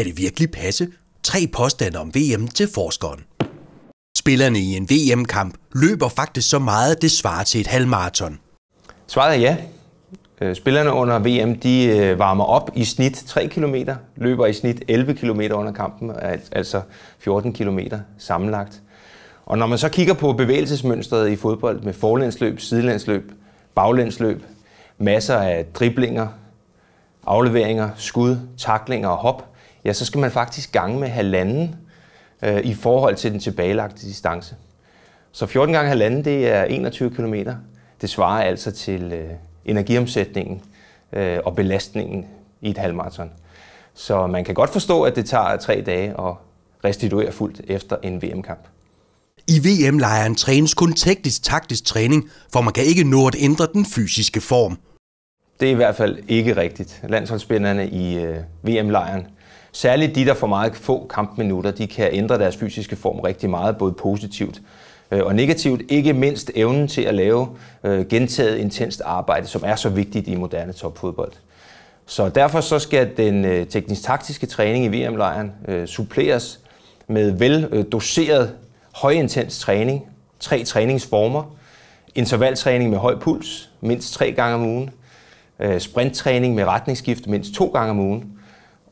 Kan det virkelig passe? Tre påstande om VM til forskeren. Spillerne i en VM-kamp løber faktisk så meget, det svarer til et halvmarathon. Svaret er ja. Øh, spillerne under VM de øh, varmer op i snit 3 km, løber i snit 11 km under kampen, altså 14 km sammenlagt. Og når man så kigger på bevægelsesmønstret i fodbold med forlændsløb, sidelandsløb, baglænsløb, masser af driblinger, afleveringer, skud, taklinger og hop, ja, så skal man faktisk gange med halvanden øh, i forhold til den tilbagelagte distance. Så 14 gange halvanden, det er 21 km. Det svarer altså til øh, energiomsætningen øh, og belastningen i et halvmarathon. Så man kan godt forstå, at det tager tre dage at restituere fuldt efter en VM-kamp. I VM-lejren trænes kun teknisk-taktisk træning, for man kan ikke nå at ændre den fysiske form. Det er i hvert fald ikke rigtigt. Landsholdsspillerne i øh, VM-lejren, særligt de, der får meget få kampminutter, de kan ændre deres fysiske form rigtig meget, både positivt øh, og negativt. Ikke mindst evnen til at lave øh, gentaget intenst arbejde, som er så vigtigt i moderne topfodbold. Så derfor så skal den øh, teknisk-taktiske træning i VM-lejren suppleres med vel doseret højintens træning, tre træningsformer, intervaltræning med høj puls, mindst tre gange om ugen, sprinttræning med retningsskift mindst to gange om ugen,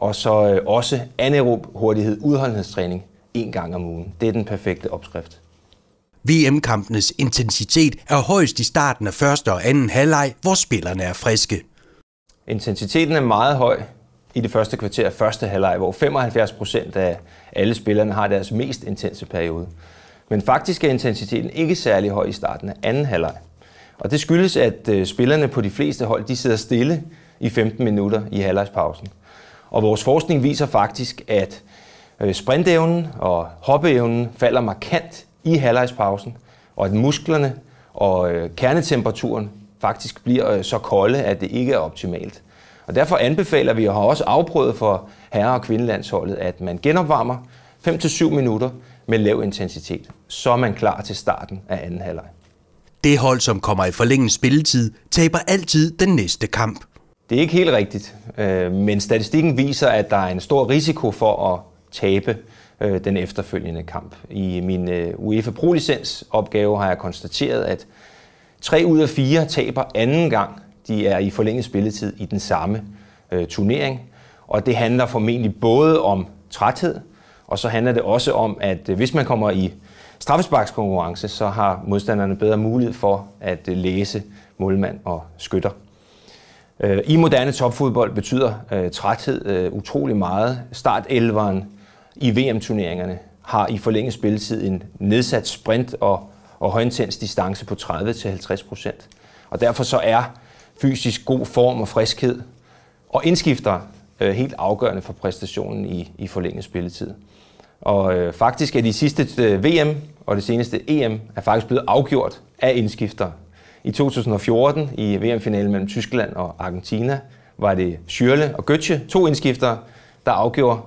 og så øh, også anaerob hurtighed, udholdenhedstræning en gang om ugen. Det er den perfekte opskrift. VM-kampenes intensitet er højst i starten af første og anden halvleg, hvor spillerne er friske. Intensiteten er meget høj i det første kvarter af første halvleg, hvor 75 procent af alle spillerne har deres mest intense periode. Men faktisk er intensiteten ikke særlig høj i starten af anden halvleg. Og det skyldes, at øh, spillerne på de fleste hold de sidder stille i 15 minutter i halvlegspausen. Og vores forskning viser faktisk, at øh, sprintevnen og hoppeevnen falder markant i halvlejspausen, og at musklerne og øh, kernetemperaturen faktisk bliver øh, så kolde, at det ikke er optimalt. Og derfor anbefaler vi, og har også afprøvet for herre- og kvindelandsholdet, at man genopvarmer 5-7 minutter med lav intensitet. Så er man klar til starten af anden halvleg. Det hold, som kommer i forlænget spilletid, taber altid den næste kamp. Det er ikke helt rigtigt, øh, men statistikken viser, at der er en stor risiko for at tabe øh, den efterfølgende kamp. I min øh, UEFA Pro-licens opgave har jeg konstateret, at 3 ud af 4 taber anden gang, de er i forlænget spilletid i den samme øh, turnering. Og det handler formentlig både om træthed, og så handler det også om, at øh, hvis man kommer i straffesparkskonkurrence, så har modstanderne bedre mulighed for at øh, læse målmand og skytter. Øh, I moderne topfodbold betyder øh, træthed øh, utrolig meget. Start 11'eren i VM-turneringerne har i forlænget spilletid en nedsat sprint og, og højintens distance på 30-50 procent. Og derfor så er fysisk god form og friskhed og indskifter øh, helt afgørende for præstationen i, i forlænget spilletid. Og øh, faktisk er de sidste øh, VM og det seneste EM er faktisk blevet afgjort af indskifter. I 2014 i VM-finalen mellem Tyskland og Argentina var det Schürrle og Götze, to indskiftere, der afgjorde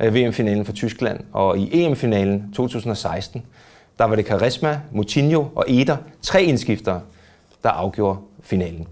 øh, VM-finalen for Tyskland. Og i EM-finalen 2016, der var det Karisma, Moutinho og Eder, tre indskiftere, der afgjorde finalen.